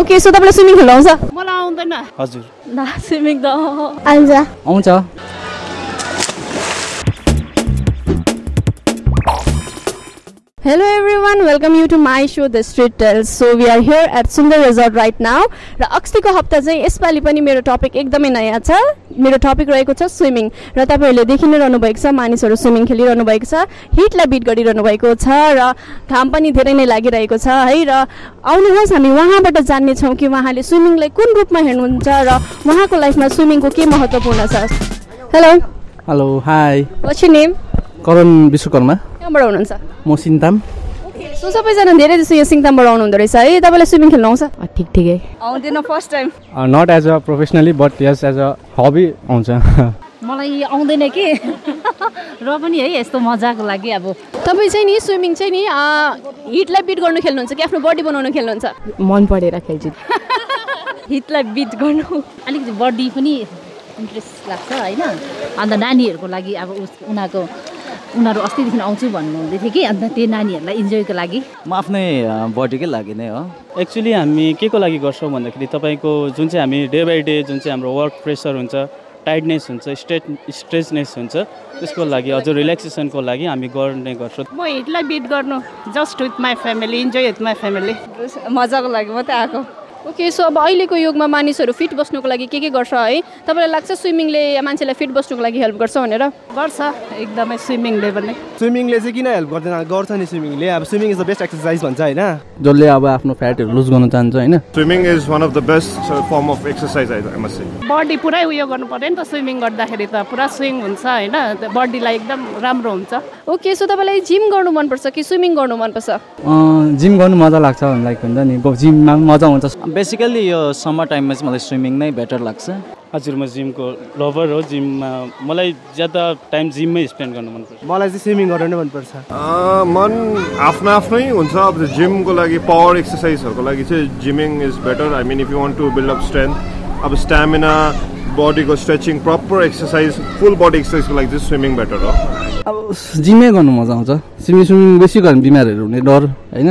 Okay so तपाईँलाई swimming खेल्नु आउँछ? मलाई आउँदैन। हजुर। ना स्विमिङ त आउँछ। आउँछ। Hello everyone, welcome you to my show The Street Tells. So we are here at Sundar Resort right now. र अस्तिको हप्ता चाहिँ यसपालि पनि मेरो टपिक एकदमै नयाँ छ। मेरो टपिक रहेको छ स्विमिङ र तपाईँहरूले देखि नै रहनु भएको छ मानिसहरू स्विमिङ खेलिरहनु भएको छ हिटलाई बिट गरिरहनु भएको छ र घाम पनि धेरै नै लागिरहेको छ है? र आउनुहोस् हामी उहाँबाट जान्नेछौँ कि उहाँले स्विमिङलाई कुन रूपमा हेर्नुहुन्छ र उहाँको लाइफमा स्विमिङको के महत्त्वपूर्ण छ? Hello hello hi what's name Karan Vishwakarma कहाँबाट हुनुहुन्छ? म सिन्ताम सो सबैजना धेरै जस्तो यो सिङतामबाट आउनुहुँदो रहेछ है तपाईँलाई स्विमिङ खेल्नु आउँछ ठिक ठिकै आउँदैन first time not as a professionally but yes as a hobby आउँछ मलाई आउँदैन कि? र पनि है यस्तो मजाको लागि अब। तपाईँ चाहिँ नि स्विमिङ चाहिँ नि हिटलाई बिट गर्नु खेल्नुहुन्छ कि आफ्नो बडी बनाउनु खेल्नुहुन्छ? मन परेर खेल्छु। हिटलाई बिट गर्नु। अलिकति बडी पनि इन्ट्रेस्ट लाग्छ होइन? अन्त नानीहरूको लागि अब उस उनीहरूको उनीहरू अस्तिदेखि आउँछु भन्नुहुँदै थियो कि अन्त त्यो नानीहरूलाई इन्जोयको लागि। म आफ्नै बडीकै लागि नै हो। एक्चुली हामी के को लागि गर्छौँ भन्दाखेरि तपाईँको जुन चाहिँ हामी डे बाई डे जुन चाहिँ हाम्रो वर्क प्रेसर हुन्छ टाइटनेस हुन्छ स्ट्रेट स्ट्रेचनेस हुन्छ त्यसको लागि अझ रिल्याक्सेसनको लागि हामी गर्ने गर्छौँ। म हिटलाई बिट गर्नु just with my family enjoy with my family मजाको लागि मात्रै आएको। ओके सो अब अहिलेको युगमा मानिसहरू फिट बस्नुको लागि के के गर्छ है? तपाईँलाई लाग्छ स्विमिङले मान्छेलाई फिट बस्नुको लागि हेल्प गर्छ भनेर? गर्छ एकदमै स्विमिङले पनि। स्विमिङले चाहिँ किन हेल्प गर्दैन? गर्छ नि स्विमिङले। अब swimming is the best exercise भन्छ होइन? जसले अब आफ्नो फ्याटहरू लुज गर्न चाहन्छ होइन। Best uh, form of exercise, I, I must say. Body पुरै उयो गर्नु पऱ्यो नि त स्विमिङ गर्दाखेरि त। पुरा स्विङ हुन्छ होइन। बडीलाई एकदम राम्रो हुन्छ। ओके सो तपाईँलाई जिम गर्नु मनपर्छ कि स्विमिङ गर्नु मनपर्छ? जिम गर्नु मजा लाग्छ लाइक हुन्छ नि। जिममा पनि मजा हुन्छ। बेसिकल्ली यो समर टाइममा चाहिँ मलाई स्विमिङ नै बेटर लाग्छ। हजुर म जिमको लभर हो। जिममा मलाई ज्यादा टाइम जिममै स्पेन्ड गर्नु मनपर्छ। मलाई चाहिँ स्विमिङ गर्नु नै मनपर्छ। मन आफ्नो आफ्नै हुन्छ। अब जिमको लागि पावर एक्सर्साइजहरूको लागि चाहिँ gymming is better I mean if you want to build up strength अब स्ट्यामिना बडीको stretching proper exercise full body एक्सर्साइजको लागि चाहिँ स्विमिङ बेटर हो। अब जिमै गर्नु मजा आउँछ। स्विमिङ स्विमिङ बेसी गर्नु बिमारहरू हुने डर होइन?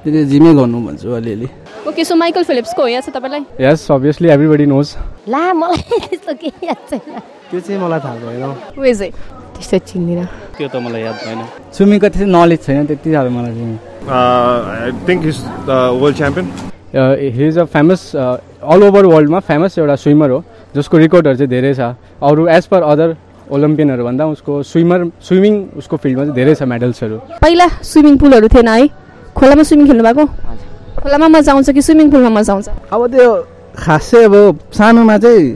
त्यसले जिमै गर्नु भन्छु अलिअलि। ओके सो माइकल फिलिप्सको हो याद छ तपाईँलाई यस अभियसली एभ्रिबडी नोज ला मलाई त्यस्तो केही याद छैन। त्यो चाहिँ मलाई थाहा भएन। वेज है त्यस्तो चिन्दिनँ। त्यो त मलाई याद भएन। स्विमिङको त्यति नलेज छैन त्यति साह्रो मलाई I think is the world champion he is a famous all over वर्ल्डमा फेमस एउटा स्विमर हो जसको रेकर्डहरू चाहिँ धेरै छ। अरू एज पर अदर ओलम्पियनहरू भन्दा उसको स्विमर स्विमिङ उसको फिल्डमा चाहिँ धेरै छ मेडल्सहरू पहिला स्विमिङ पुलहरू थिएन है? खोलामा स्विमिङ खेल्नु भएको? खोलामा मजा आउँछ कि स्विमिङ पुलमा मजा आउँछ? अब त्यो खास चाहिँ अब सानोमा चाहिँ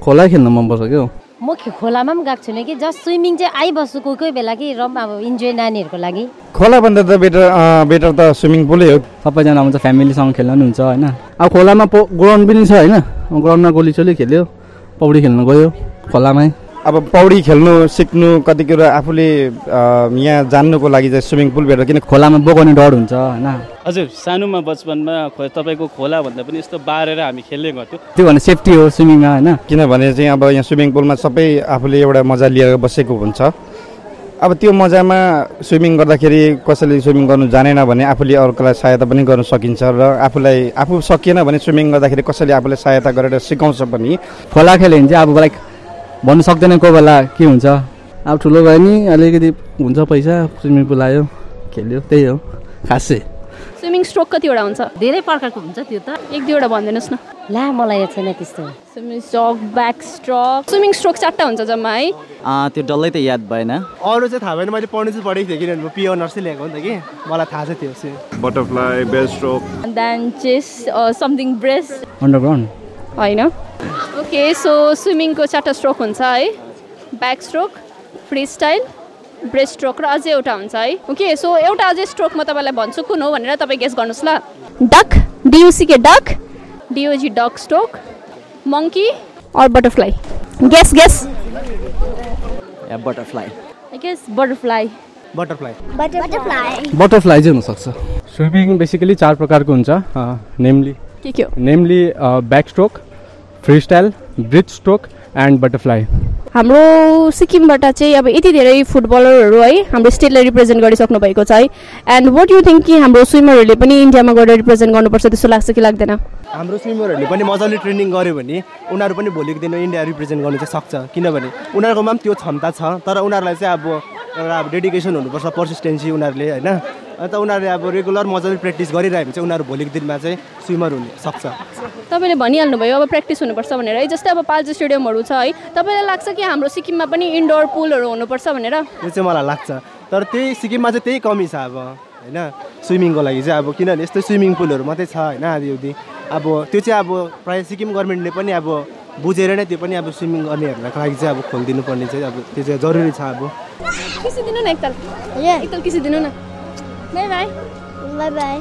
खोला खेल्न मनपर्छ क्या म खोलामा पनि गएको छुइनँ कि जस्ट स्विमिङ चाहिँ आइबस्छु कोही कोही बेला कि र अब इन्जोय नानीहरूको लागि। खोलाभन्दा त बेटर बेटर त स्विमिङ पुलै हो। सबैजना आउँछ फ्यामिलीसँग खेल्न पनि हुन्छ होइन? अब खोलामा पो ग्राउन्ड पनि छ होइन? ग्राउन्डमा गोली चोली खेल्यो पौडी खेल्न गयो खोलामै। अब पौडी खेल्नु सिक्नु कति कुरो आफूले यहाँ जान्नुको लागि चाहिँ स्विमिङ पुल बेटर किन? खोलामा बोकाउने डर हुन्छ होइन? हजुर सानोमा बचपनमा खो तपाईँको खोला भन्दा पनि यस्तो बारेर हामी खेल्ने गर्थ्यौँ। त्यो भने सेफ्टी हो स्विमिङमा होइन? किनभने चाहिँ अब यहाँ स्विमिङ पुलमा सबै आफूले एउटा मजा लिएर बसेको हुन्छ। अब त्यो मजामा स्विमिङ गर्दाखेरि कसैले स्विमिङ गर्नु जानेन भने आफूले अर्कोलाई सहायता पनि गर्न सकिन्छ र आफूलाई आफू सकिएन भने स्विमिङ गर्दाखेरि कसैले आफूलाई सहायता गरेर सिकाउँछ पनि। खोला खेल्यो भने चाहिँ अब लाइक भन्नु सक्दैन कोही बेला के हुन्छ। अब ठुलो भयो नि अलिकति हुन्छ पैसा स्विमिङ पुल आयो खेल्यो त्यही हो खास। स्विमिङ स्ट्रोक कतिवटा हुन्छ। धेरै प्रकारको हुन्छ त्यो त। एक दुईवटा भनिदिनुहोस् न। ला मलाई याद छैन त्यस्तो। Swimming stroke backstroke swimming stroke चारवटा हुन्छ जम्मा है। अँ, त्यो डल्लै त याद भएन। अरू चाहिँ थाहा भएन मैले पढ्नु चाहिँ पढेको थिएँ किनभने म पिओ नर्सै ल्याएको नि त कि। मलाई थाहा चाहिँ थियो butterfly best stroke then chest something breast underground होइन। ओके सो स्विमिङको चारवटा स्ट्रोक हुन्छ है। Backstroke freestyle breaststroke र अझै एउटा हुन्छ है। ओके सो एउटा अझै स्ट्रोक म तपाईँलाई भन्छु कुन हो भनेर तपाईँ गेस गर्नुहोस् ल। Duck D U C K duck D O G duck stroke monkey or butterfly guess guess yeah butterfly I guess butterfly butterfly butterfly butterfly चाहिँ हुनसक्छ। स्विमिङ बेसिकली चार प्रकारको हुन्छ नेमली के के हो? Namely backstroke freestyle bridge stroke and butterfly हाम्रो सिक्किमबाट चाहिँ अब यति धेरै फुटबलरहरू है हाम्रो स्टेटलाई रिप्रेजेन्ट गरिसक्नु भएको छ है। एन्ड वाट यु थिङ्क कि हाम्रो स्विमरहरूले पनि इन्डियामा गएर रिप्रेजेन्ट गर्नुपर्छ त्यस्तो लाग्छ कि लाग्दैन? हाम्रो स्विमरहरूले पनि मजाले ट्रेनिङ गर्यो भने उनीहरू पनि भोलिको दिनमा इन्डिया रिप्रेजेन्ट गर्नु चाहिँ सक्छ। किनभने उनीहरूकोमा पनि त्यो क्षमता छ तर उनीहरूलाई चाहिँ अब एउटा अब डेडिकेसन हुनुपर्छ पर्सिस्टेन्सी उनीहरूले होइन? अन्त उनीहरूले अब रेगुलर मजाले प्र्याक्टिस गरिरह्यो भने चाहिँ उनीहरू भोलिको दिनमा चाहिँ स्विमर हुन सक्छ। तपाईँले भनिहाल्नु भयो अब प्र्याक्टिस हुनुपर्छ भनेर। है जस्तै अब पाल्जो स्टेडियमहरू छ है तपाईँलाई लाग्छ कि हाम्रो सिक्किममा पनि इन्डोर पुलहरू हुनुपर्छ भनेर? त्यो चाहिँ मलाई लाग्छ। तर त्यही सिक्किममा चाहिँ त्यही कमी छ अब होइन? स्विमिङको लागि चाहिँ अब किनभने यस्तो स्विमिङ पुलहरू मात्रै छ होइन आदिउदी अब त्यो चाहिँ अब प्रायः सिक्किम गभर्मेन्टले पनि अब बुझेर नै त्यो पनि अब स्विमिङ गर्नेहरूको लागि चाहिँ अब खोलिदिनु पर्ने चाहिँ अब त्यो चाहिँ जरुरी छ अब। किसिदिनु न एकताल। एकताल किसिदिनु न। By by by by